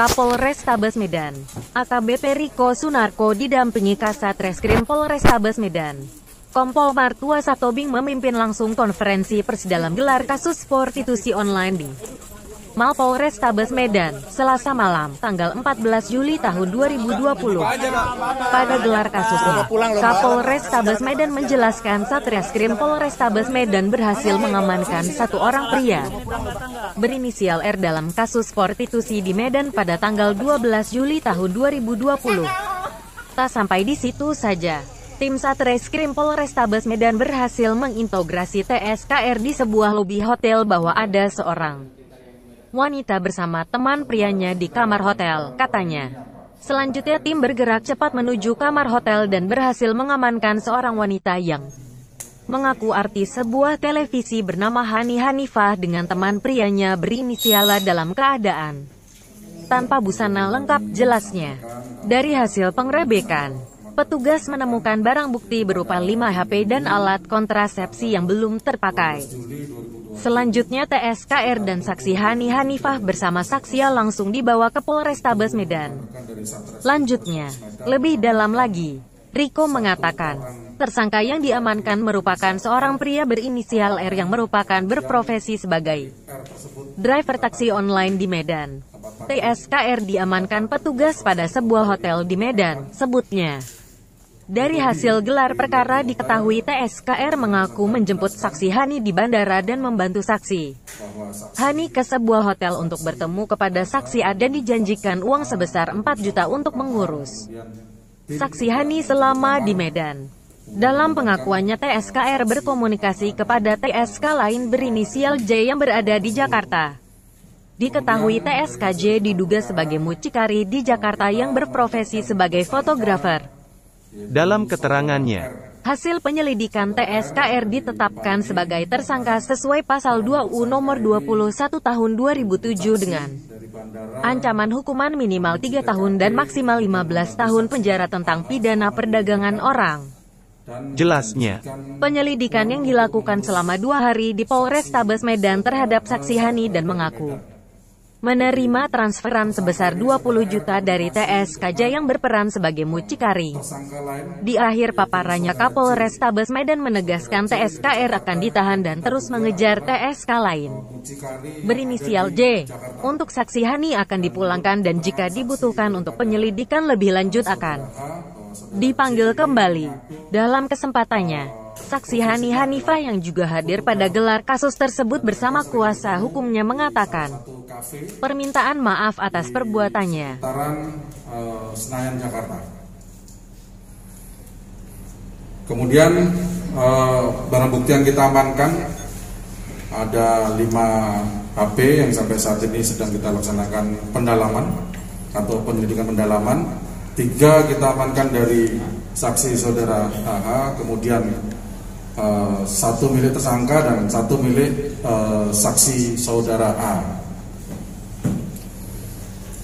Kapolres Tabes Medan, AKBP Riko Sunarko didampingi Kasat Reskrim Polres Tabes Medan. Kompol Martua Satobing memimpin langsung konferensi pers dalam gelar kasus prostitusi online di Mapolres Tabes Medan, Selasa malam, tanggal 14 Juli tahun 2020. Pada gelar kasus ini, Kapolres Tabes Medan menjelaskan Satreskrim Polres Tabes Medan berhasil mengamankan satu orang pria berinisial R dalam kasus prostitusi di Medan pada tanggal 12 Juli tahun 2020. Tak sampai di situ saja, Tim Satreskrim Polres Tabes Medan berhasil mengintegrasi TSKR di sebuah lobi hotel bahwa ada seorang wanita bersama teman prianya di kamar hotel, katanya. Selanjutnya tim bergerak cepat menuju kamar hotel dan berhasil mengamankan seorang wanita yang mengaku artis sebuah televisi bernama Hani Hanifah dengan teman prianya berinisial dalam keadaan tanpa busana lengkap jelasnya. Dari hasil pengrebekan, petugas menemukan barang bukti berupa 5 HP dan alat kontrasepsi yang belum terpakai. Selanjutnya TSKR dan saksi Hani Hanifah bersama saksi langsung dibawa ke Polrestabes Medan. Lanjutnya, lebih dalam lagi, Riko mengatakan, tersangka yang diamankan merupakan seorang pria berinisial R yang merupakan berprofesi sebagai driver taksi online di Medan. TSKR diamankan petugas pada sebuah hotel di Medan, sebutnya. Dari hasil gelar perkara diketahui TSKR mengaku menjemput saksi Hani di bandara dan membantu saksi. Hani ke sebuah hotel untuk bertemu kepada saksi A dan dijanjikan uang sebesar 4 juta untuk mengurus. Saksi Hani selama di Medan. Dalam pengakuannya TSKR berkomunikasi kepada TSK lain berinisial J yang berada di Jakarta. Diketahui TSKJ diduga sebagai mucikari di Jakarta yang berprofesi sebagai fotografer. Dalam keterangannya, hasil penyelidikan TSKR ditetapkan sebagai tersangka sesuai pasal 2U nomor 21 tahun 2007 dengan ancaman hukuman minimal 3 tahun dan maksimal 15 tahun penjara tentang pidana perdagangan orang. Jelasnya, penyelidikan yang dilakukan selama dua hari di Polres Tabes Medan terhadap saksi Hani dan mengaku menerima transferan sebesar 20 juta dari TSKJ yang berperan sebagai mucikari. Di akhir paparannya Kapolres Tabes Medan menegaskan TSKR akan ditahan dan terus mengejar TSK lain. Berinisial J, untuk saksi Hani akan dipulangkan dan jika dibutuhkan untuk penyelidikan lebih lanjut akan dipanggil kembali. Dalam kesempatannya, Saksi Hani Hanifah yang juga hadir pada gelar kasus tersebut bersama kuasa hukumnya mengatakan permintaan maaf atas perbuatannya. uh, Senayan Jakarta. Kemudian uh, barang bukti yang kita amankan ada 5 HP yang sampai saat ini sedang kita laksanakan pendalaman atau penyelidikan pendalaman. Tiga kita amankan dari saksi saudara AH, kemudian uh, satu milik tersangka dan satu milik uh, saksi saudara A.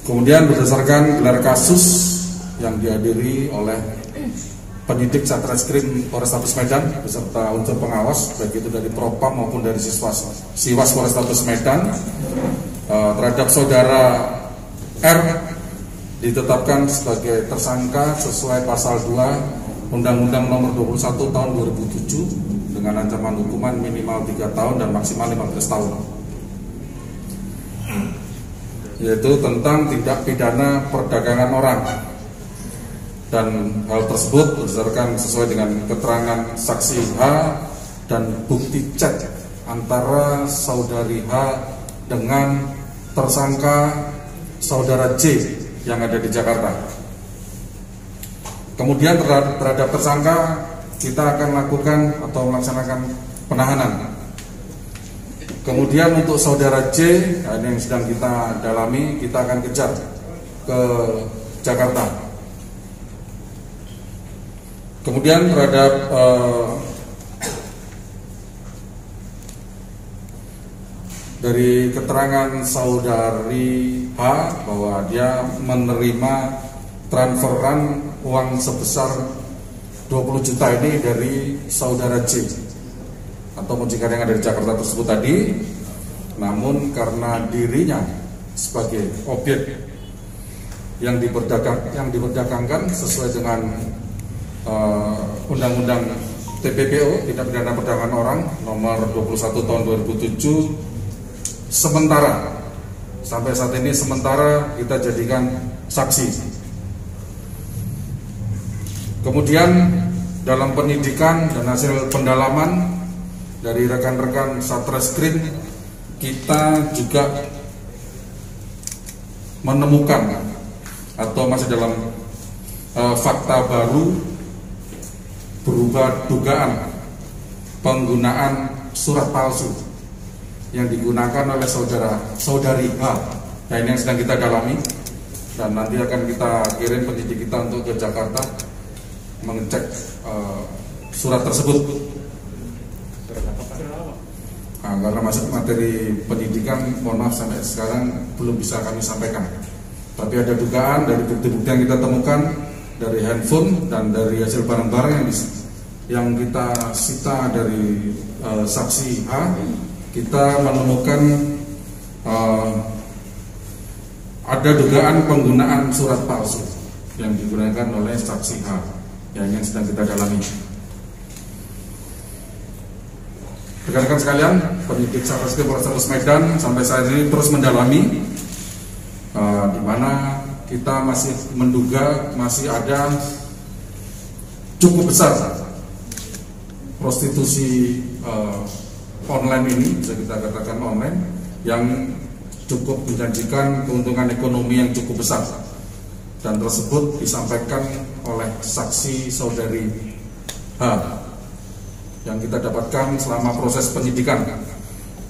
Kemudian berdasarkan gelar kasus yang dihadiri oleh penyidik Satreskrim Polrestabes Medan beserta unsur pengawas baik itu dari Propam maupun dari siswa Siwas Polrestabes Medan uh, terhadap saudara R ditetapkan sebagai tersangka sesuai pasal 2 Undang-Undang Nomor 21 Tahun 2007 dengan ancaman hukuman minimal 3 tahun dan maksimal 15 tahun. Yaitu tentang tindak pidana perdagangan orang. Dan hal tersebut berdasarkan sesuai dengan keterangan saksi H dan bukti chat antara saudari H dengan tersangka saudara J yang ada di Jakarta. Kemudian terhadap, tersangka kita akan lakukan atau melaksanakan penahanan. Kemudian untuk saudara J nah yang sedang kita dalami, kita akan kejar ke Jakarta. Kemudian terhadap uh, dari keterangan saudari H bahwa dia menerima transferan uang sebesar 20 juta ini dari saudara J. Atau muncikari yang ada di Jakarta tersebut tadi. Namun karena dirinya sebagai objek yang diperdagang yang diperdagangkan sesuai dengan uh, Undang-Undang TPPO Tindak Pidana Perdagangan Orang nomor 21 tahun 2007 sementara sampai saat ini sementara kita jadikan saksi. Kemudian dalam penyidikan dan hasil pendalaman dari rekan-rekan Satreskrim kita juga menemukan atau masih dalam uh, fakta baru berupa dugaan penggunaan surat palsu yang digunakan oleh saudara saudari H. Nah ini yang sedang kita dalami dan nanti akan kita kirim penyidik kita untuk ke Jakarta mengecek uh, surat tersebut. Nah, karena masih materi pendidikan, mohon maaf sampai sekarang belum bisa kami sampaikan. Tapi ada dugaan dari bukti-bukti yang kita temukan dari handphone dan dari hasil barang-barang yang yang kita sita dari uh, saksi H, kita menemukan uh, ada dugaan penggunaan surat palsu yang digunakan oleh saksi H yang, yang sedang kita dalami. Rekan-rekan sekalian, penyidik Satreskrim Polrestabes Medan sampai saat ini terus mendalami uh, di mana kita masih menduga masih ada cukup besar prostitusi uh, online ini bisa kita katakan online yang cukup menjanjikan keuntungan ekonomi yang cukup besar dan tersebut disampaikan oleh saksi saudari H yang kita dapatkan selama proses penyidikan.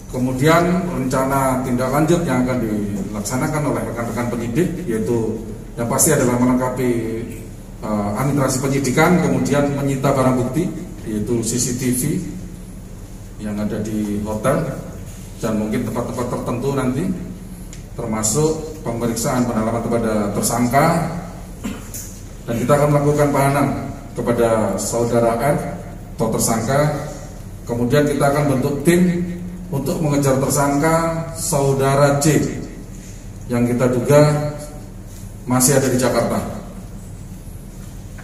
Kemudian rencana tindak lanjut yang akan dilaksanakan oleh rekan-rekan penyidik yaitu yang pasti adalah melengkapi uh, administrasi penyidikan, kemudian menyita barang bukti yaitu CCTV yang ada di hotel dan mungkin tempat-tempat tertentu nanti termasuk pemeriksaan pendalaman kepada tersangka. Dan kita akan melakukan penahanan kepada saudara R atau tersangka. Kemudian kita akan bentuk tim untuk mengejar tersangka saudara C yang kita duga masih ada di Jakarta.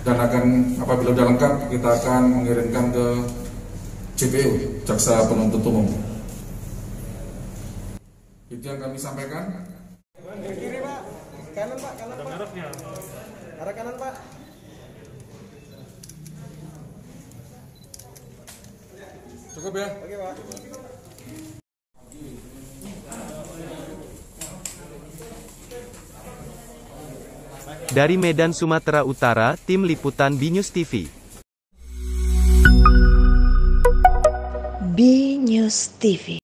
Dan akan apabila sudah lengkap kita akan mengirimkan ke JPU Jaksa Penuntut Umum. Itu yang kami sampaikan. Kiri pak. Kanan pak. Kanan pak. Arah kanan pak. Cukup ya? Oke pak. Dari Medan, Sumatera Utara, Tim Liputan Binews TV. TV.